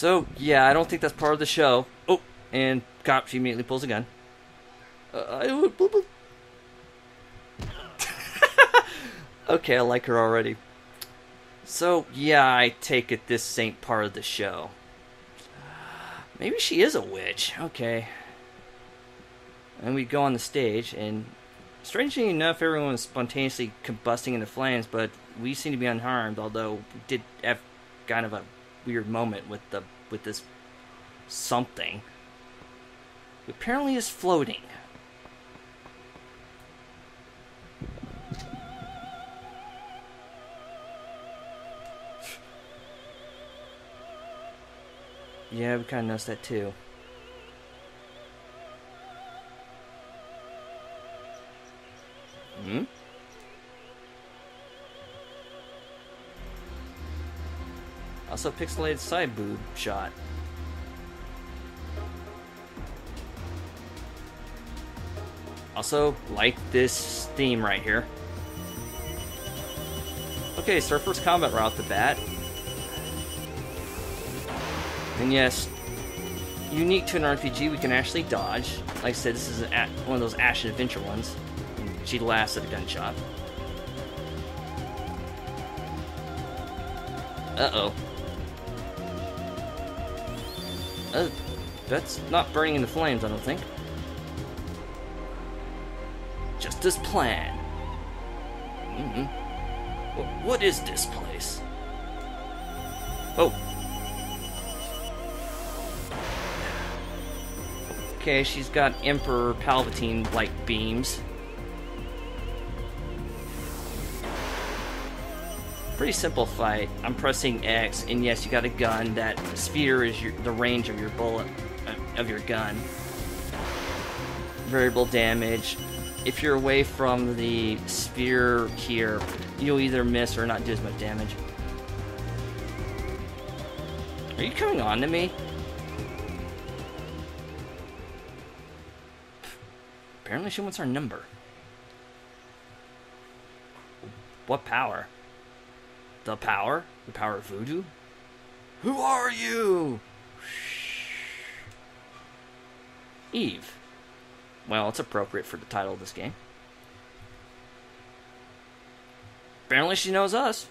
So, yeah, I don't think that's part of the show. Oh, and cop, she immediately pulls a gun. Uh, boop. okay, I like her already. So, yeah, I take it this ain't part of the show. Maybe she is a witch. Okay. And we go on the stage, and strangely enough, everyone was spontaneously combusting into flames, but we seem to be unharmed, although we did have kind of a weird moment with the with this something. Who apparently is floating. Yeah, we kind of noticed that too. Hmm? Also, pixelated side boob shot. Also, like this theme right here. Okay, so our first combat right off the bat. And yes, unique to an RPG, we can actually dodge. Like I said, this is one of those action adventure ones. She laughs at a gunshot. Uh-oh. That's not burning in the flames, I don't think. Just as planned. Mm -hmm. What is this place? Oh. Okay, she's got Emperor Palpatine-like beams. pretty simple fight. I'm pressing X, and yes, you got a gun. That sphere is your, the range of your bullet, of your gun. Variable damage. If you're away from the sphere here, you'll either miss or not do as much damage. Are you coming on to me? Apparently she wants our number. What power? The power? The power of voodoo? Who are you? Eve. Well, it's appropriate for the title of this game. Apparently she knows us.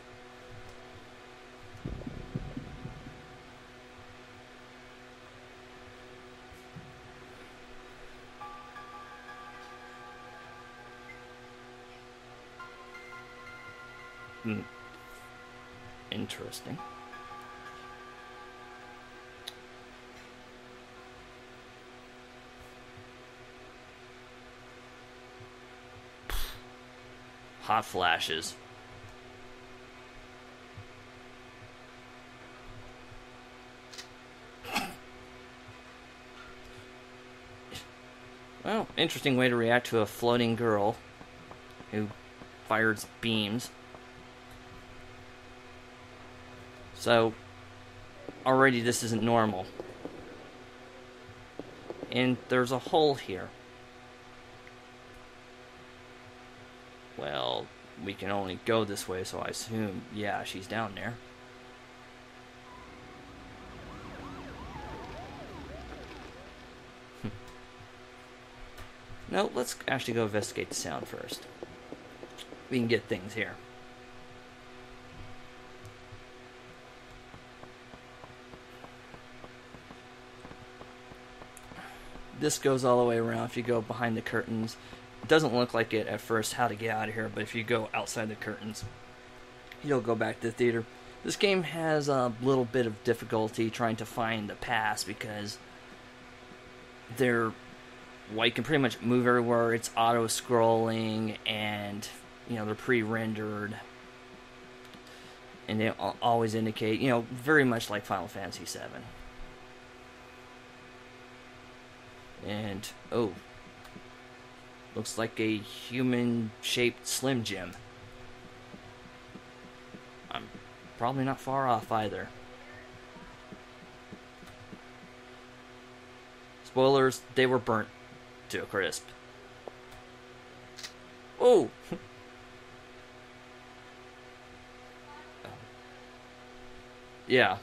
Hmm. Interesting. Hot flashes. Well, interesting way to react to a floating girl who fires beams. So, already this isn't normal. And there's a hole here. Well, we can only go this way, so I assume, yeah, she's down there. Hmm. no, let's actually go investigate the sound first. We can get things here. this goes all the way around. If you go behind the curtains, doesn't look like it at first how to get out of here, but if you go outside the curtains, you'll go back to the theater. This game has a little bit of difficulty trying to find the pass because they're well, you can pretty much move everywhere. It's auto scrolling and you know they're pre-rendered and they always indicate you know very much like Final Fantasy VII. And, oh. Looks like a human-shaped Slim Jim. I'm probably not far off either. Spoilers, they were burnt to a crisp. Oh! yeah.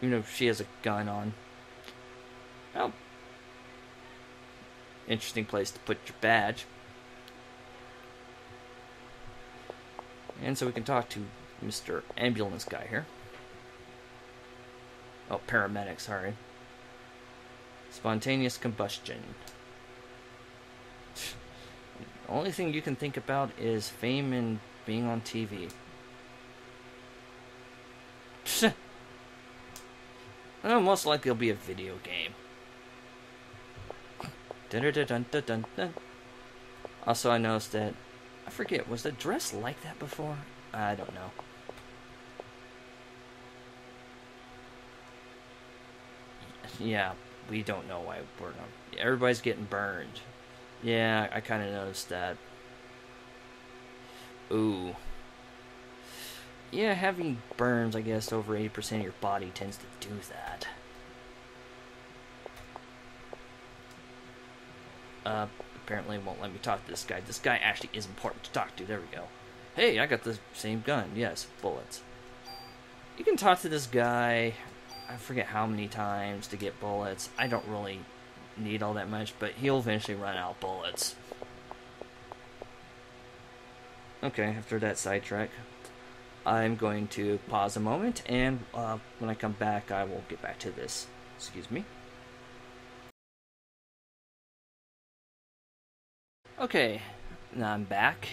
Even if she has a gun on. Well, interesting place to put your badge. And so we can talk to Mr. Ambulance guy here. Oh, paramedic, sorry. Spontaneous combustion. The only thing you can think about is fame and being on TV. oh, most likely it'll be a video game. Dun -dun -dun. Also, I noticed that I forget was the dress like that before? I don't know. Yeah, we don't know why we're. Everybody's getting burned. Yeah, I kind of noticed that. Ooh. Yeah, having burns, I guess, over 80% of your body tends to do that. Uh, apparently won't let me talk to this guy. This guy actually is important to talk to. There we go. Hey, I got the same gun. Yes, bullets. You can talk to this guy. I forget how many times to get bullets. I don't really need all that much, but he'll eventually run out bullets. Okay, after that sidetrack, I'm going to pause a moment, and uh, when I come back, I will get back to this. Excuse me. Okay, now I'm back.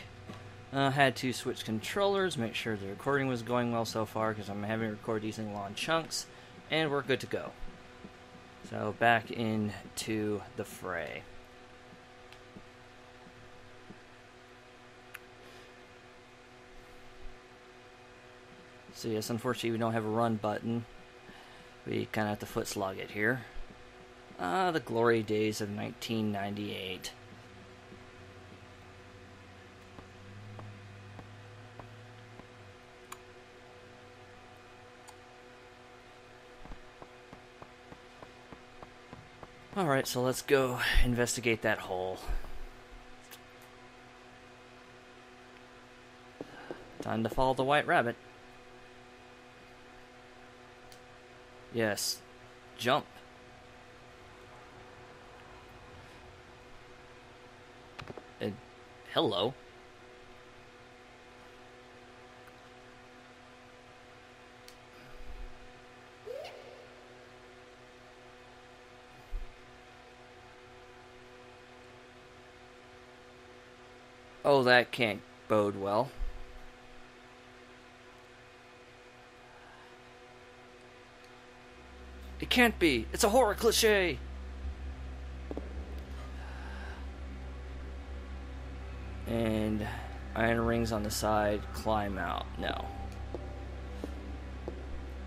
Uh, had to switch controllers, make sure the recording was going well so far, because I'm having to record these in long chunks, and we're good to go. So back into the fray. So yes, unfortunately we don't have a run button. We kind of have to foot slog it here. Ah, the glory days of 1998. Alright, so let's go investigate that hole. Time to follow the white rabbit. Yes. Jump. And hello. Oh, that can't bode well. It can't be. It's a horror cliche. And iron rings on the side, climb out. No.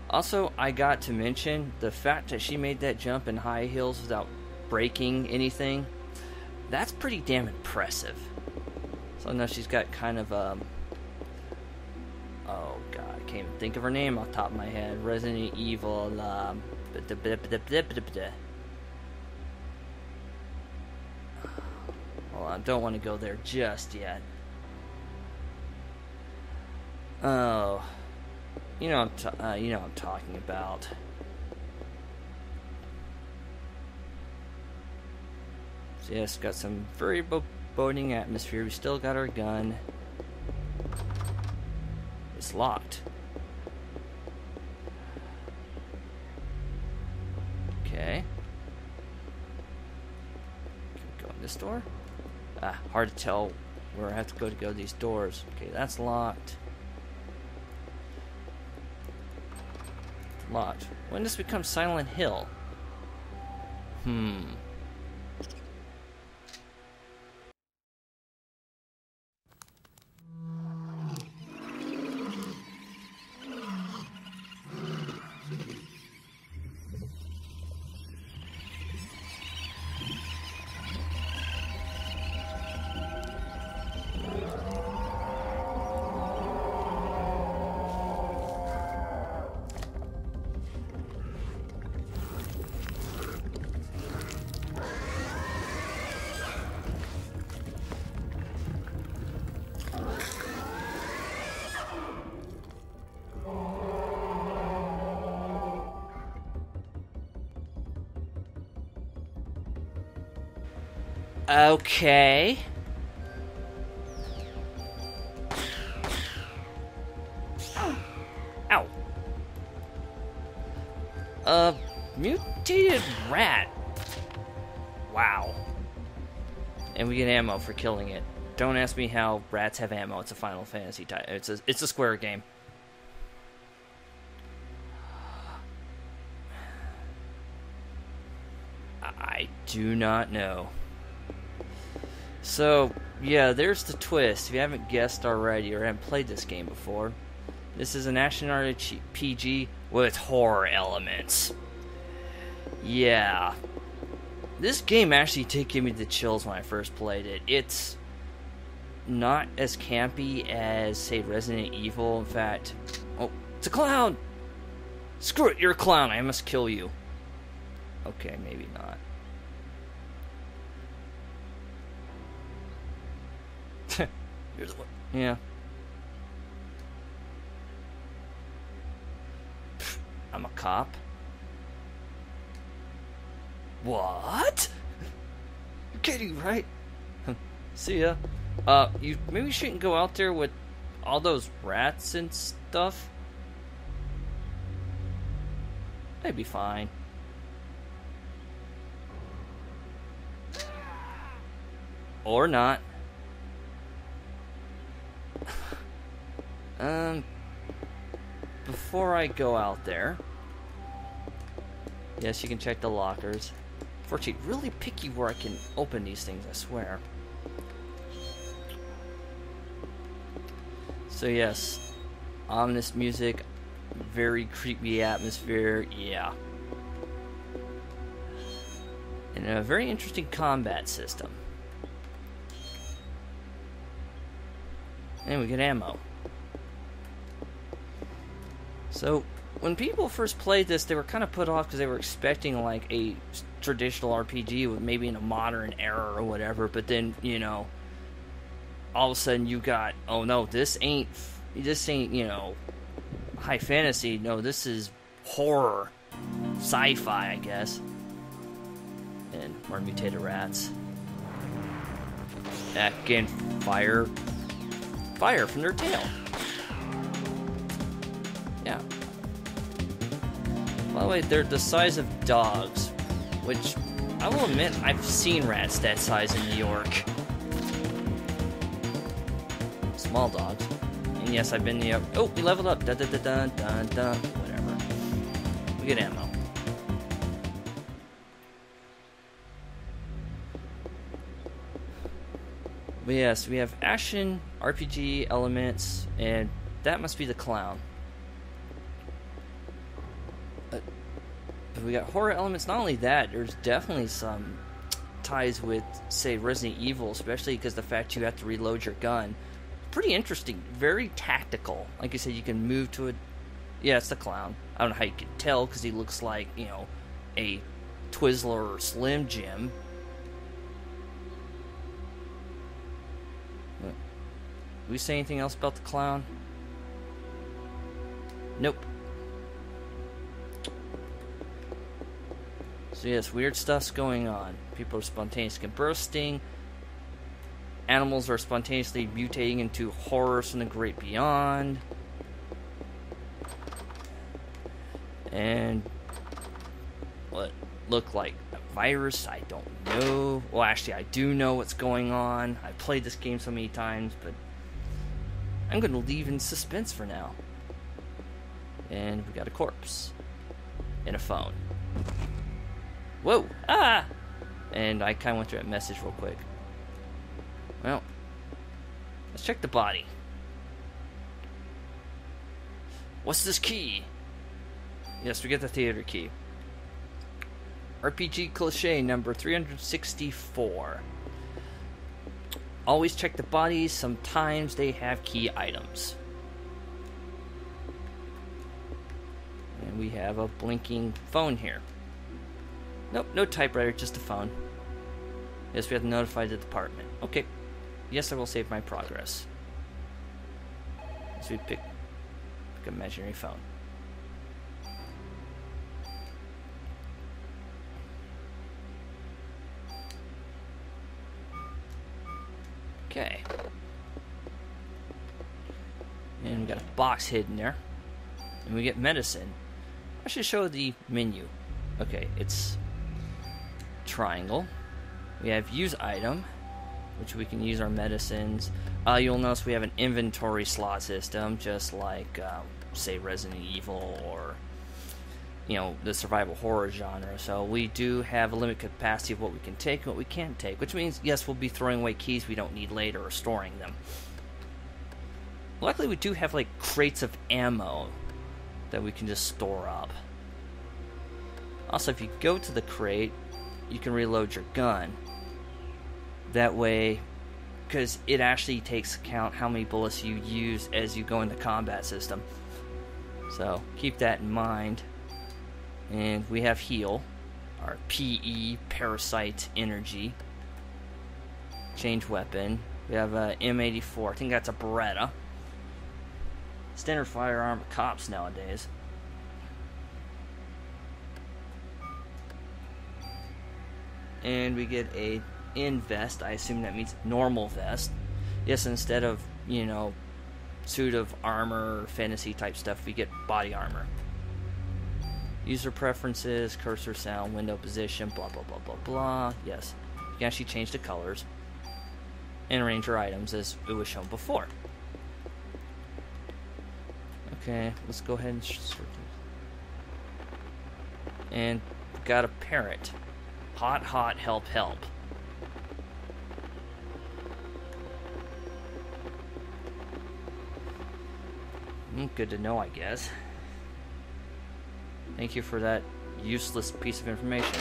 Also, I got to mention the fact that she made that jump in high heels without breaking anything. That's pretty damn impressive. So now she's got kind of um oh god, I can't even think of her name off top of my head. Resident Evil um Well, I don't want to go there just yet. Oh, you know, t- uh, you know, I'm talking about. So yes, got some very boding atmosphere. We still got our gun. It's locked. Okay. Can we go in this door? Ah, hard to tell where I have to go to go to these doors. Okay, that's locked. Locked. When does become Silent Hill? Hmm. Okay. Ow. A mutated rat. Wow. And we get ammo for killing it. Don't ask me how rats have ammo. It's a Final Fantasy type. It's a it's a Square game. I do not know. So, yeah, there's the twist. If you haven't guessed already or haven't played this game before, this is an action RPG with horror elements. Yeah. This game actually did give me the chills when I first played it. It's not as campy as, say, Resident Evil. In fact, oh, it's a clown! Screw it, you're a clown. I must kill you. Okay, maybe not. Yeah. I'm a cop. What? You're kidding, right? See ya. Uh, you maybe shouldn't go out there with all those rats and stuff. They'd be fine. Or not. Um, before I go out there, yes, you can check the lockers. Fortunately, really picky where I can open these things, I swear. So yes, ominous music, very creepy atmosphere, yeah. And a very interesting combat system. And we get ammo. So, when people first played this, they were kind of put off because they were expecting like a traditional RPG with maybe in a modern era or whatever. But then, you know, all of a sudden you got, oh no, this ain't, this ain't, you know, high fantasy. No, this is horror, sci-fi, I guess. And more mutated rats. That can fire fire from their tail. By the way, they're the size of dogs, which I will admit I've seen rats that size in New York. Small dogs. And yes, I've been the oh, we leveled up. Da da da da. Whatever. We get ammo. But yes, we have action, RPG elements, and that must be the clown. We got horror elements. Not only that, there's definitely some ties with, say, Resident Evil, especially because the fact you have to reload your gun. Pretty interesting, very tactical. Like I said, you can move to it. Yeah, it's the clown. I don't know how you can tell because he looks like you know a Twizzler or Slim Jim. we say anything else about the clown? Nope. So yes, weird stuff's going on. People are spontaneously bursting. Animals are spontaneously mutating into horrors from the great beyond. And what look like a virus, I don't know. Well, actually, I do know what's going on. I've played this game so many times, but I'm going to leave in suspense for now. And we got a corpse. And a phone. Whoa! Ah! And I kind of went through that message real quick. Well, let's check the body. What's this key? Yes, we get the theater key. RPG cliche number 364. Always check the bodies, sometimes they have key items. And we have a blinking phone here. Nope, no typewriter, just a phone. Yes, we have to notify the department. Okay. Yes, I will save my progress. So we pick, pick imaginary phone. Okay. And we got a box hidden there. And we get medicine. I should show the menu. Okay, it's triangle. We have use item, which we can use our medicines. Uh, you'll notice we have an inventory slot system, just like, uh, say, Resident Evil or, you know, the survival horror genre. So we do have a limited capacity of what we can take and what we can't take, which means, yes, we'll be throwing away keys we don't need later or storing them. Luckily, we do have, like, crates of ammo that we can just store up. Also, if you go to the crate, you can reload your gun. That way, because it actually takes account how many bullets you use as you go into combat system. So keep that in mind. And we have heal, our PE parasite energy. Change weapon. We have a M84. I think that's a Beretta. Standard firearm cops nowadays. And we get a N Vest. I assume that means normal vest. Yes, instead of, you know, suit of armor, fantasy type stuff, we get body armor. User preferences, cursor sound, window position, blah blah blah blah blah. Yes, you can actually change the colors and arrange your items as it was shown before. Okay, let's go ahead and and got a parrot. Hot, hot, help, help. Mm, good to know, I guess. Thank you for that useless piece of information.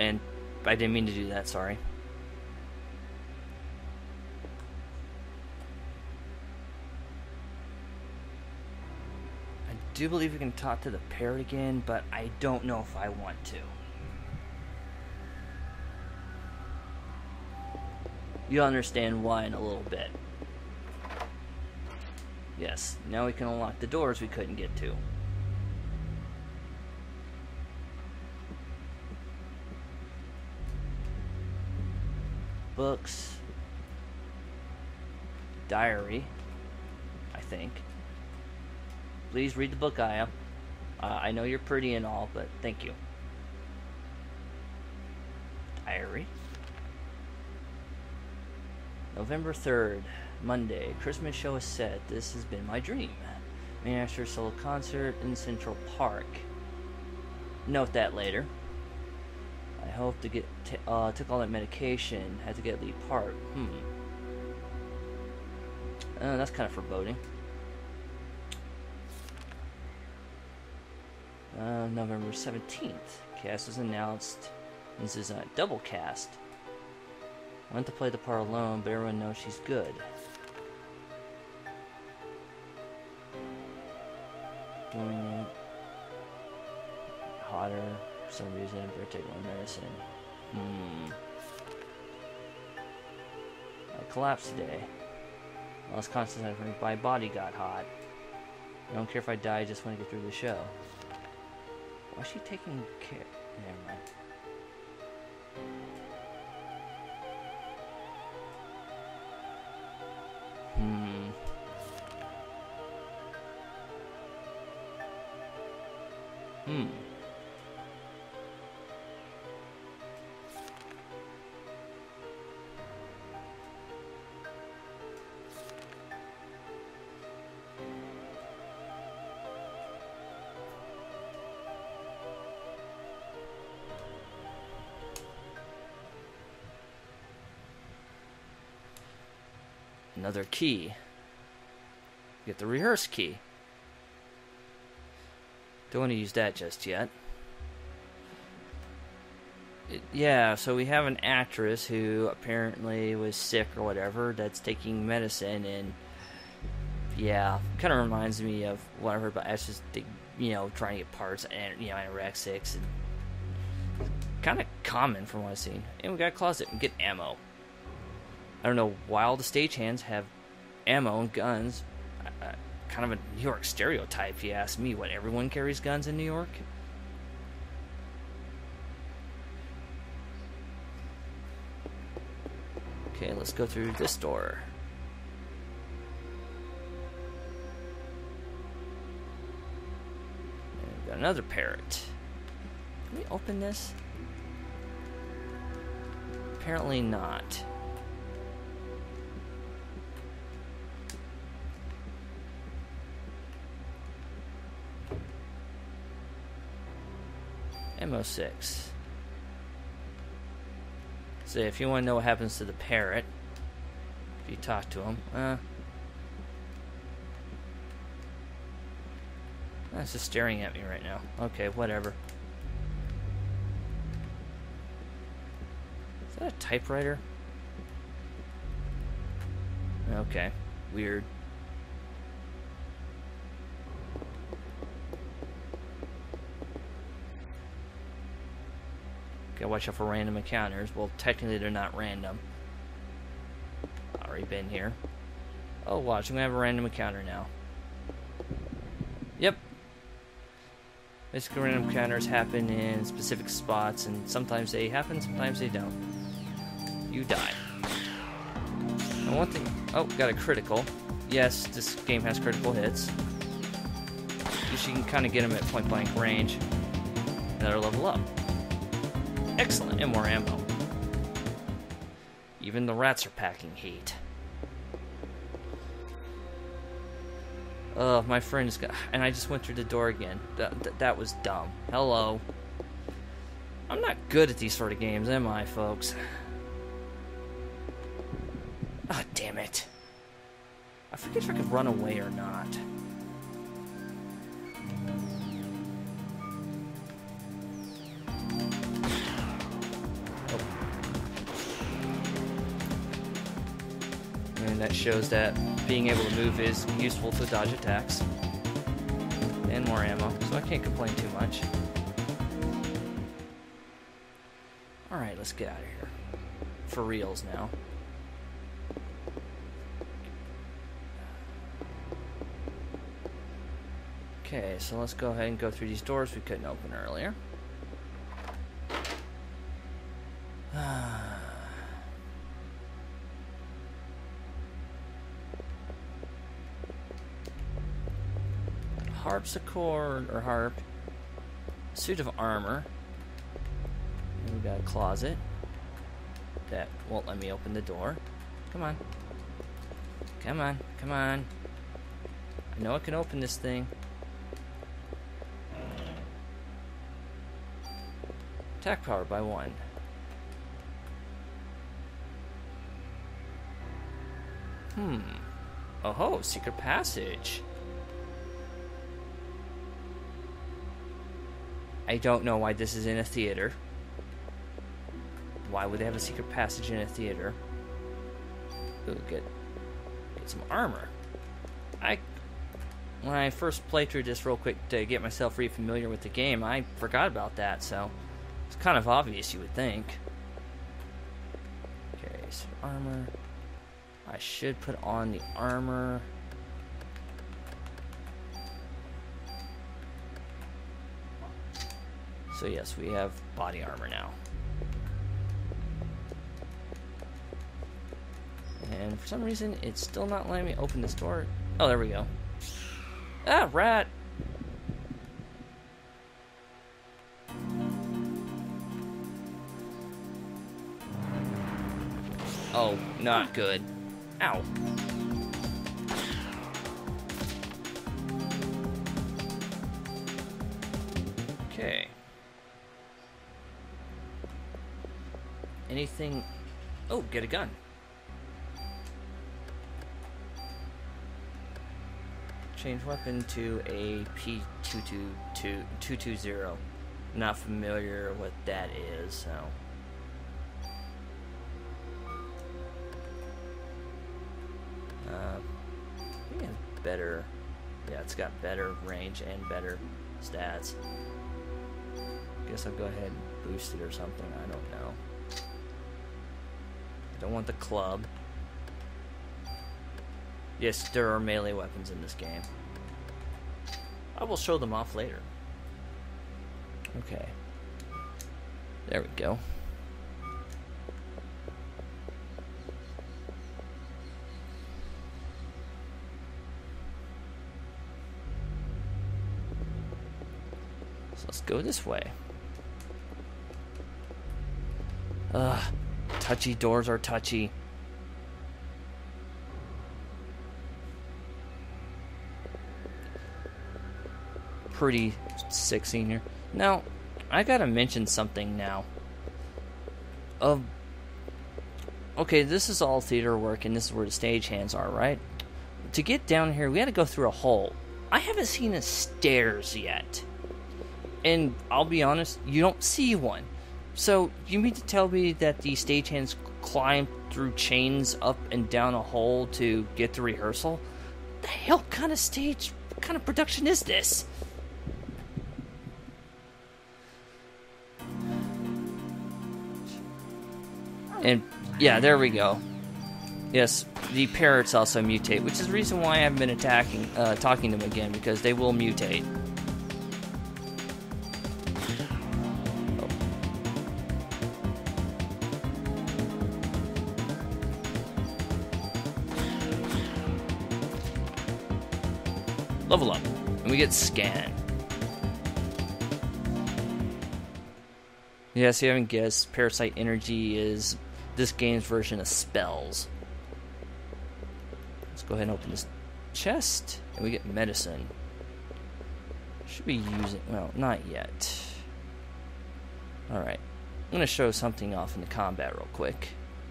And I didn't mean to do that, sorry. I do believe we can talk to the parrot again, but I don't know if I want to. You'll understand why in a little bit. Yes, now we can unlock the doors we couldn't get to. Books. Diary, I think. Please read the book, Aya. Uh, I know you're pretty and all, but thank you. Diary. November 3rd, Monday. Christmas show is set. This has been my dream. Miniature solo concert in Central Park. Note that later. I hope to get t- uh, took all that medication. Had to get the part. Hmm. Uh, that's kind of foreboding. Uh, November 17th. Cast was announced. This is a double cast. I went to play the part alone, but everyone knows she's good. Doing it hotter for some reason, better take my medicine. Hmm. I collapsed today. Lost consciousness when my body got hot. I don't care if I die, I just want to get through the show. Why is she taking care? Never mind. Hmm. Another key. Get the rehearse key. Don't want to use that just yet. Yeah, so we have an actress who apparently was sick or whatever that's taking medicine, and yeah, kind of reminds me of what I heard about just you know, trying to get parts and you know, anorexics, and kind of common from what I've seen. And we got a closet and get ammo. I don't know why all the stagehands have ammo and guns. Uh, kind of a New York stereotype, if you ask me. What, everyone carries guns in New York? Okay, let's go through this door. And got another parrot. Can we open this? Apparently not. MO6. So if you want to know what happens to the parrot, if you talk to him, uh, that's just staring at me right now. Okay, whatever. Is that a typewriter? Okay, weird. Gotta watch out for random encounters. Well, technically they're not random. Already been here. Oh, watch, I'm gonna have a random encounter now. Yep. Basically, random encounters happen in specific spots, and sometimes they happen, sometimes they don't. You die. And one thing... Oh, got a critical. Yes, this game has critical hits. You can kind of get them at point-blank range. That'll level up. Excellent, and more ammo. Even the rats are packing heat. Ugh, my friend's got... And I just went through the door again. That, that, that was dumb. Hello. I'm not good at these sort of games, am I, folks? Ah, oh, damn it. I forget if I could run away or not. And that shows that being able to move is useful to dodge attacks. And more ammo, so I can't complain too much. Alright, let's get out of here. For reals now. Okay, so let's go ahead and go through these doors we couldn't open earlier. Harpsichord or harp, suit of armor. And we got a closet that won't let me open the door. Come on. Come on, come on. I know I can open this thing. Attack power by one. Hmm. Oh ho, secret passage. I don't know why this is in a theater. Why would they have a secret passage in a theater? Ooh, get get some armor. I when I first played through this real quick to get myself re familiar with the game, I forgot about that, so it's kind of obvious you would think. Okay, so armor. I should put on the armor. So yes, we have body armor now. And for some reason, it's still not letting me open this door. Oh, there we go. Ah, rat! Oh, not good. Ow. Anything... Oh, get a gun. Change weapon to a P220. Not familiar what that is, so... Uh, yeah, better... Yeah, it's got better range and better stats. Guess I'll go ahead and boost it or something, I don't know. I don't want the club. Yes, there are melee weapons in this game. I will show them off later. Okay. There we go. let's go this way. Ugh, touchy doors are touchy. Pretty sick senior. Now, I gotta mention something now. Of okay, this is all theater work, and this is where the stagehands are, right? To get down here, we had to go through a hole. I haven't seen a stairs yet. And I'll be honest, you don't see one. So, you mean to tell me that the stagehands climb through chains up and down a hole to get to rehearsal? The hell kind of stage, what kind of production is this? And yeah, there we go. Yes, the parrots also mutate, which is the reason why I haven't been attacking, uh, talking to them again, because they will mutate. Level up, and we get scan. Yes, you haven't guessed, Parasite Energy is this game's version of spells. Let's go ahead and open this chest, and we get medicine. Should be using, well, not yet. Alright, I'm going to show something off in the combat real quick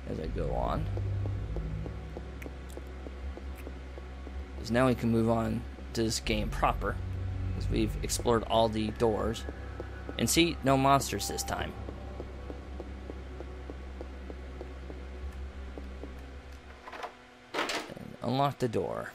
as I go on. Because now we can move on this game proper, because we've explored all the doors. And see, no monsters this time. Unlock the door.